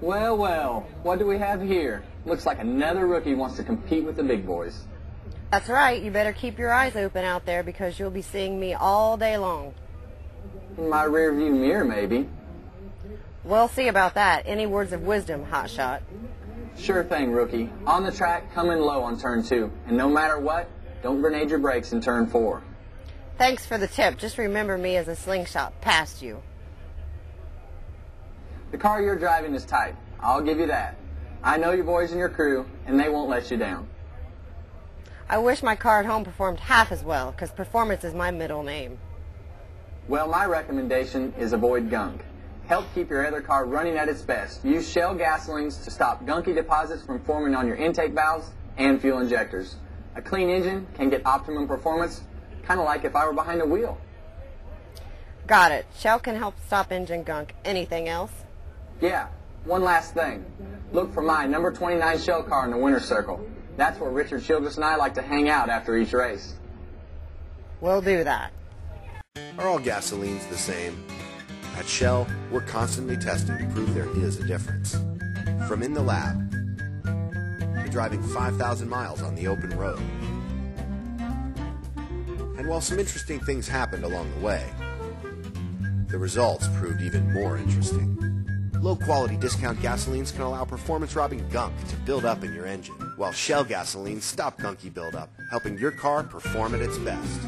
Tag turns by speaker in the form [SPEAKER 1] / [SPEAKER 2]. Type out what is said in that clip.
[SPEAKER 1] Well, well, what do we have here? Looks like another rookie wants to compete with the big boys.
[SPEAKER 2] That's right. You better keep your eyes open out there because you'll be seeing me all day long.
[SPEAKER 1] In my rear view mirror, maybe.
[SPEAKER 2] We'll see about that. Any words of wisdom, hotshot?
[SPEAKER 1] Sure thing, rookie. On the track, come in low on turn two. And no matter what, don't grenade your brakes in turn four.
[SPEAKER 2] Thanks for the tip. Just remember me as a slingshot past you.
[SPEAKER 1] The car you're driving is tight. I'll give you that. I know your boys and your crew, and they won't let you down.
[SPEAKER 2] I wish my car at home performed half as well, because performance is my middle name.
[SPEAKER 1] Well, my recommendation is avoid gunk. Help keep your other car running at its best. Use Shell gasolines to stop gunky deposits from forming on your intake valves and fuel injectors. A clean engine can get optimum performance, kind of like if I were behind the wheel.
[SPEAKER 2] Got it. Shell can help stop engine gunk. Anything else?
[SPEAKER 1] Yeah, one last thing. Look for my number 29 Shell car in the winner's circle. That's where Richard Childress and I like to hang out after each race.
[SPEAKER 2] We'll do that.
[SPEAKER 3] Are all gasolines the same? At Shell, we're constantly testing to prove there is a difference. From in the lab to driving 5,000 miles on the open road. And while some interesting things happened along the way, the results proved even more interesting. Low quality discount gasolines can allow performance robbing gunk to build up in your engine, while Shell gasolines stop gunky buildup, helping your car perform at its best.